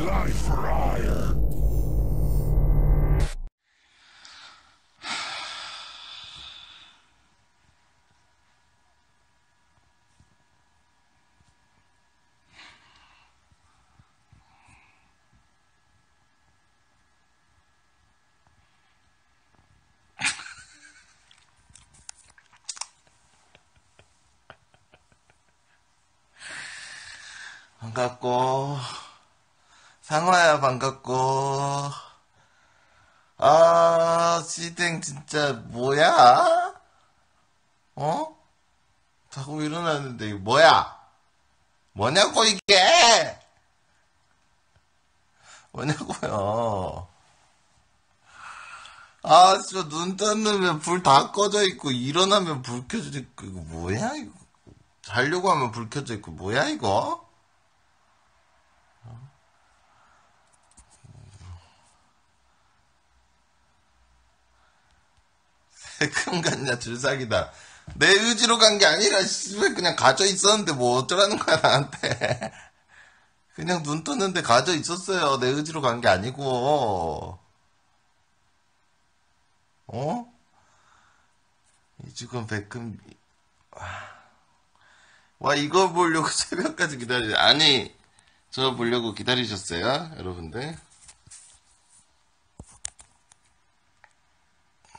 life for hire. 반갑고 상화야 반갑고 아 시댕 진짜 뭐야? 어? 자꾸 일어나는데 이거 뭐야? 뭐냐고 이게? 뭐냐고요? 아, 진짜 눈 떴으면 불 다 꺼져 있고 일어나면 불 켜져 있고 이거 뭐야 이거? 자려고 하면 불 켜져 있고 뭐야 이거? 큰 갔냐 줄사기다. 내 의지로 간 게 아니라 그냥 가져 있었는데 뭐 어쩌라는 거야 나한테. 그냥 눈 떴는데 가져 있었어요. 내 의지로 간 게 아니고. 어? 이주건 백금 와 이거 보려고 새벽까지 기다리 아니 저 보려고 기다리셨어요 여러분들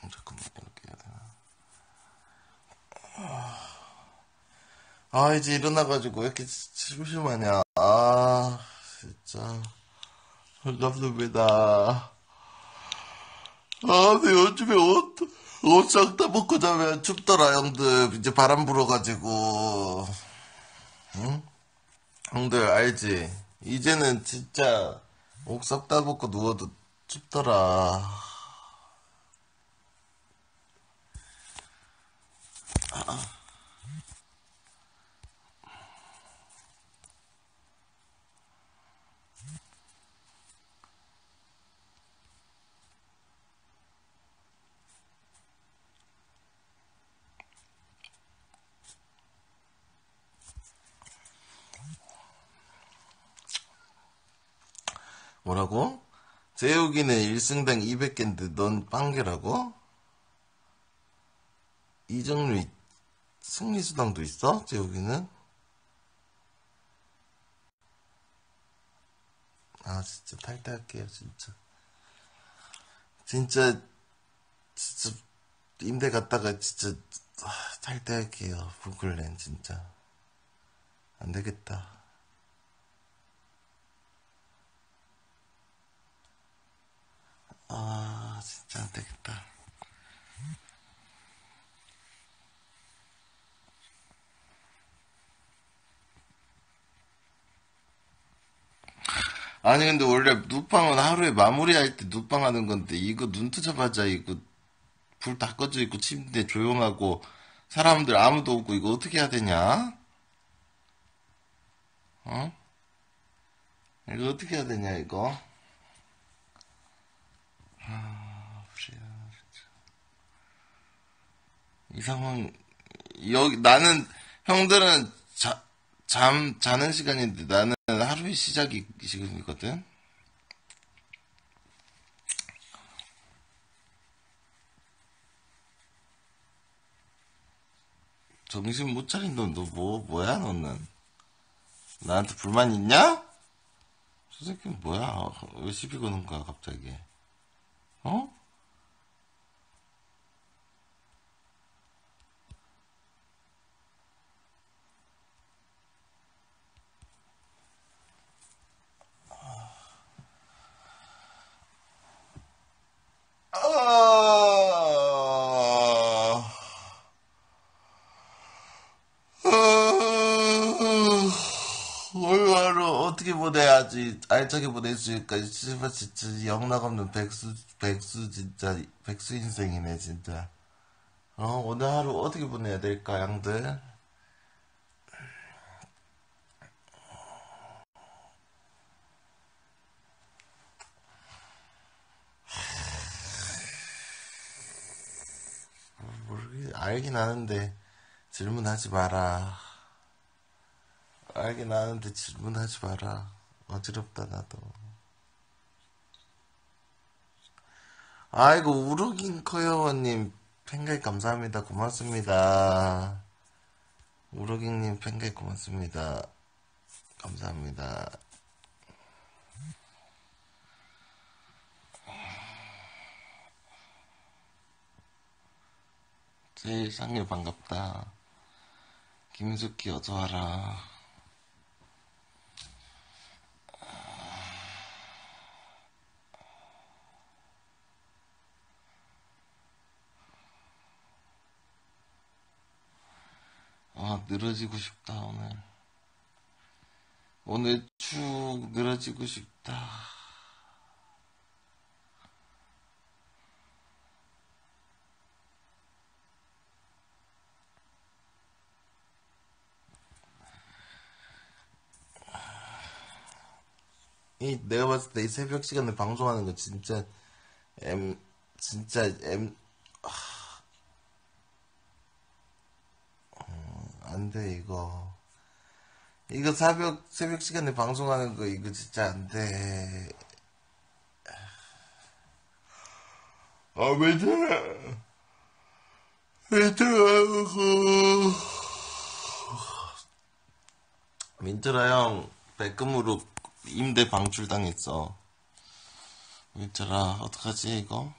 음, 잠깐만 이렇게 해야 되나 아 이제 일어나가지고 왜 이렇게 심심하냐 아 진짜 반갑습니다 아, 근데 요즘에 옷, 옷다 벗고 자면 춥더라, 형들. 이제 바람 불어가지고. 응? 형들, 알지? 이제는 진짜 옷다 벗고 누워도 춥더라. 뭐라고? 재욱이는 1승당 200개인데 넌 빵개라고? 이정류 승리수당도 있어? 재욱이는? 아 진짜 탈퇴할게요 진짜 진짜 진짜 임대 갔다가 진짜 아, 탈퇴할게요 부글랜 진짜 안되겠다 아, 진짜 안 되겠다. 아니, 근데 원래 누빵은 하루에 마무리할 때 누빵 하는 건데, 이거 눈 뜨자마자 이거 불 다 꺼져 있고, 침대 조용하고, 사람들 아무도 없고, 이거 어떻게 해야 되냐? 어? 이거 어떻게 해야 되냐, 이거? 아, 그래요, 진짜. 이 상황, 여기, 나는, 형들은 자, 잠, 자는 시간인데 나는 하루의 시작이 지금이거든? 정신 못 차린 너, 너 뭐, 뭐야, 너는? 나한테 불만 있냐? 저 새끼는 뭐야? 왜 시비 거는 거야, 갑자기? 어? 아... 오늘 하루 보내야지 알차게 있을까 씨발 진짜 영락없는 백수 백수 진짜 백수 인생이네 진짜. 어 오늘 하루 어떻게 보내야 될까 양들? 모르겠 알긴 아는데 질문하지 마라. 알긴 아는데 질문하지 마라 어지럽다 나도. 아이고 우럭인 커요원님 팬가이 감사합니다. 고맙습니다. 우럭인님 팬가이 고맙습니다. 감사합니다. 제일 상류 반갑다. 김숙기 어서 와라. 아, 늘어지고 싶다, 오늘. 오늘 축 늘어지고 싶다. 이 내가 봤을 때 이 새벽 시간에 방송하는 거 진짜 M 진짜 M 안 돼 이거 이거 새벽 새벽 시간에 방송하는 거 이거 진짜 안 돼. 아 왜 저래? 왜 저래? 민철아 형 백금으로 임대 방출 당했어. 민철아 어떡하지 이거?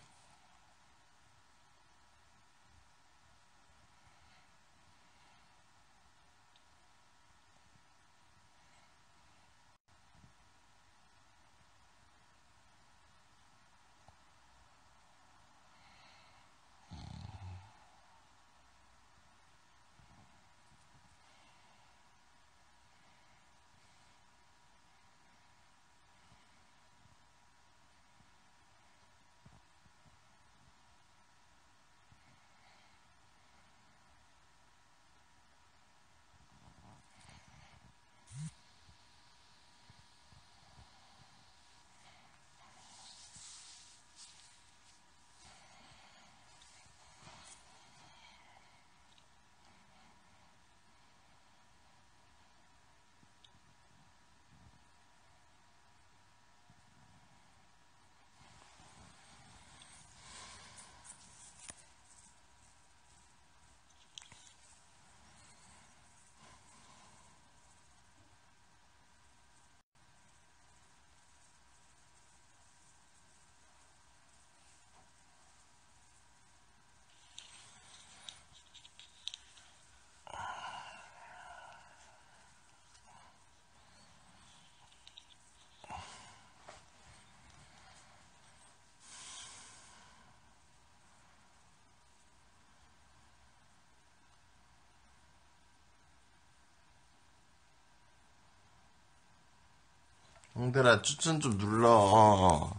형들아 추천 좀 눌러.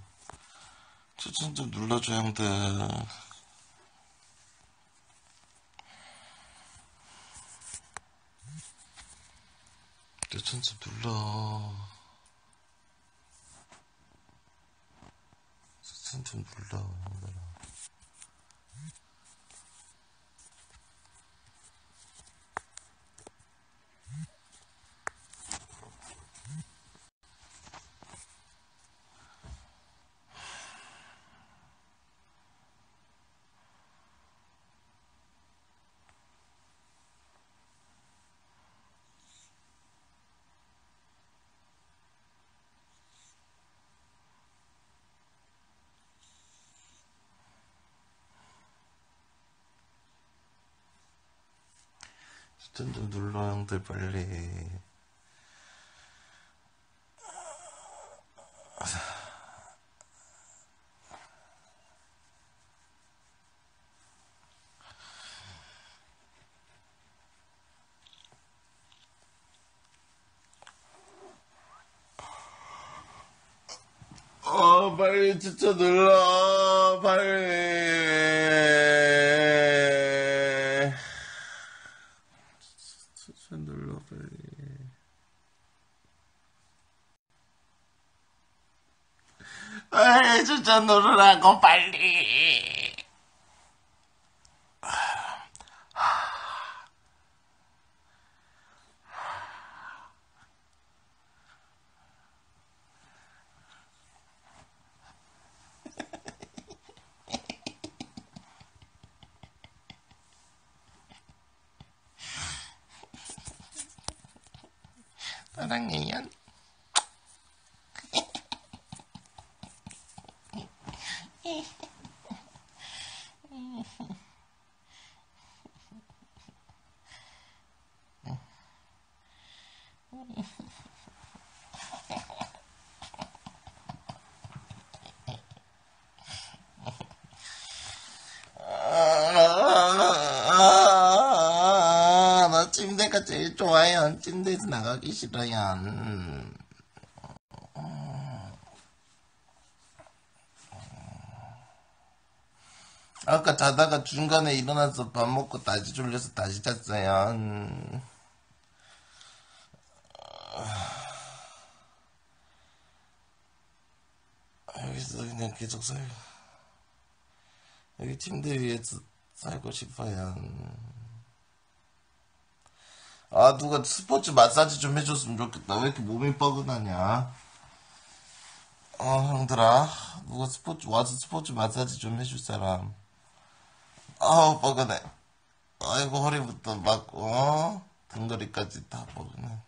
추천 좀 눌러줘 형들. 추천 좀 눌러. 추천 좀 눌러. 추천 좀 눌러 형들 빨리. 어, 빨리 추천 눌러, 빨리. 추천 눌러, 빨리. 추천 누르라고, 빨리. 사랑해요. 아, 나 침대가 제일 좋아요. 침대에서 나가기 싫어요. 음. 아까 자다가 중간에 일어나서 밥 먹고 다시 졸려서 다시 잤어요. 음. 여기서 그냥 계속 살 여기 침대 위에서 살고 싶어요. 아 누가 스포츠 마사지 좀 해줬으면 좋겠다. 왜 이렇게 몸이 뻐근하냐? 어 형들아 누가 스포츠 와서 스포츠 마사지 좀 해줄 사람. 아우 뻐근해. 아이고 허리부터 막 어? 등거리까지 다 뻐근해.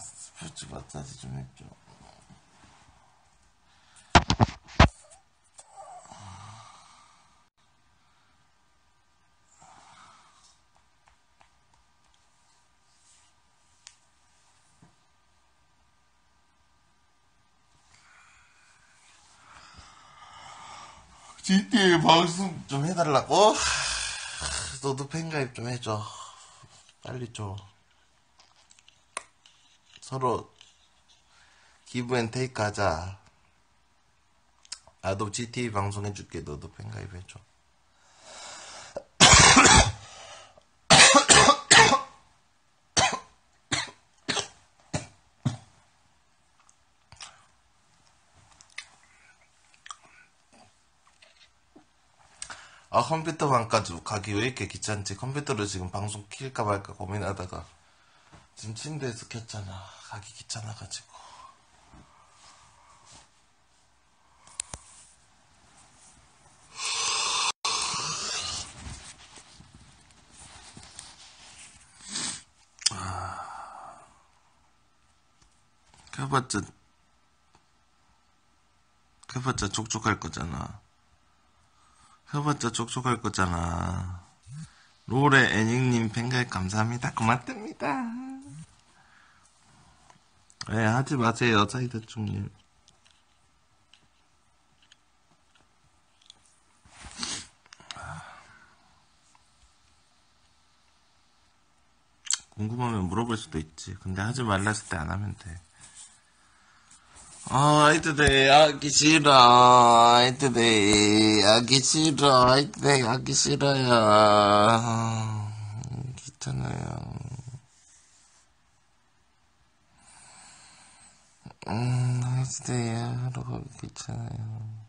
스포츠 마사지 좀 해줘. GTA 방송 좀 해달라고? 너도 팬가입 좀 해줘. 빨리 줘. 서로 기브 앤 테이크 하자. 나도 GTA 방송 해줄게. 너도 팬가입 해줘. 아 컴퓨터 방까지 가기 왜 이렇게 귀찮지? 컴퓨터를 지금 방송 킬까 말까 고민하다가 지금 침대에서 켰잖아. 가기 귀찮아가지고. 켜봤자 켜봤자 촉촉할 거잖아. 켜봤자 촉촉할 거잖아. 롤의 애닉님 팬가입 감사합니다. 고맙답니다. 예, 하지 마세요, 사이드 중님. 궁금하면 물어볼 수도 있지. 근데 하지 말랐을 때 안 하면 돼. 아, 아이트데이 하기 싫어. 아이트데이 하기 싫어. 아이트데이 하기 싫어요. 귀찮아요. 음, 하러 가기 귀찮아요.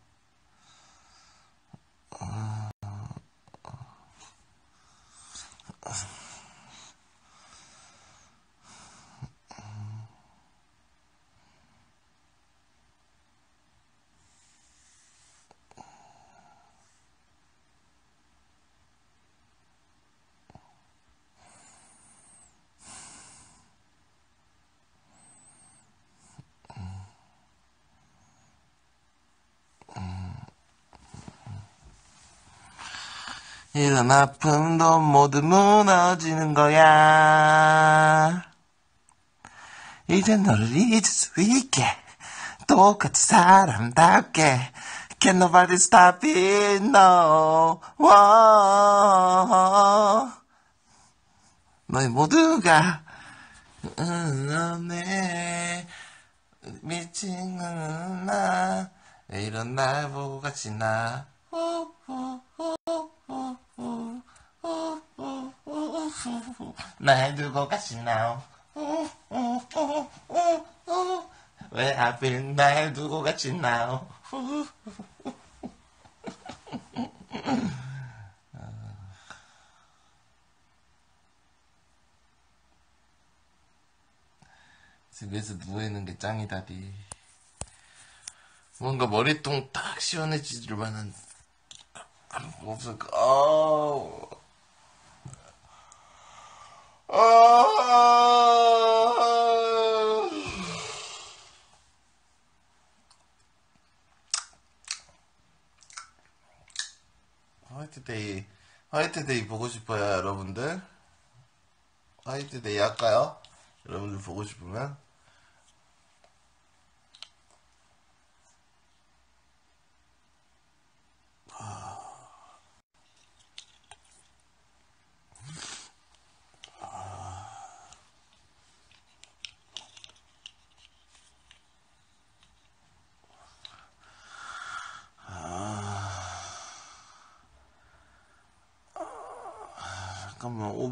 이런 아픔도 모두 무너지는 거야. 이제 너를 잊을 수 있게 똑같이 사람답게 Can nobody stop it, no. Whoa. 너희 모두가 너네 미친 나 이런 날 보고 같이 나 날 두고 가시나요? 왜 하필 날 두고 가시나요? 집에서 누워있는 게 짱이다디. 뭔가 머리통 딱싹 시원해지질 만한 뭐 없을까? 아우. 아. 화이트데이, 화이트데이 보고 싶어요, 여러분들? 화이트데이 할까요? 여러분들 보고 싶으면?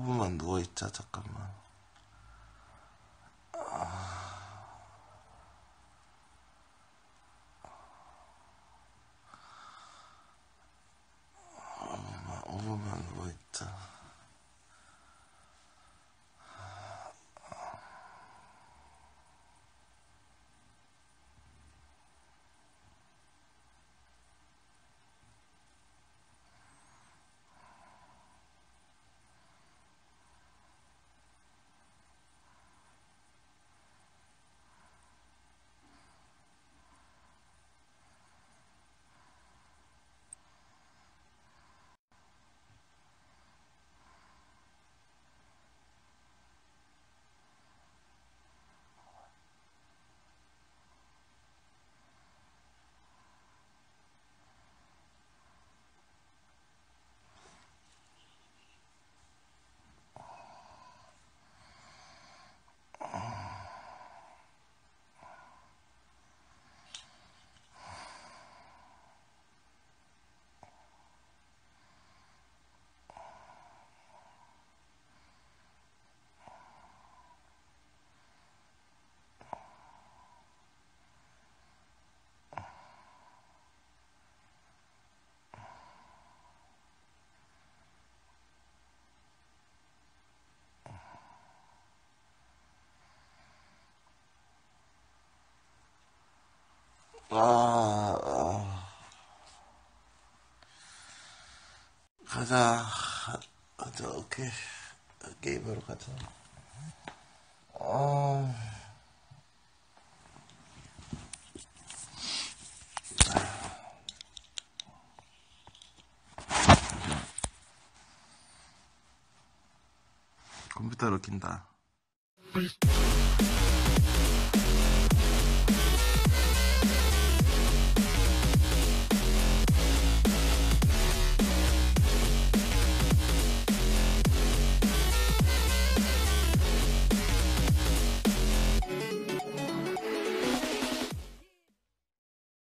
5분만 누워있자, 잠깐만. 아, 5분만 누워있자. 아, 아. 가자. 가자, 오케이. 게임으로 가자. 아. 컴퓨터로 킨다.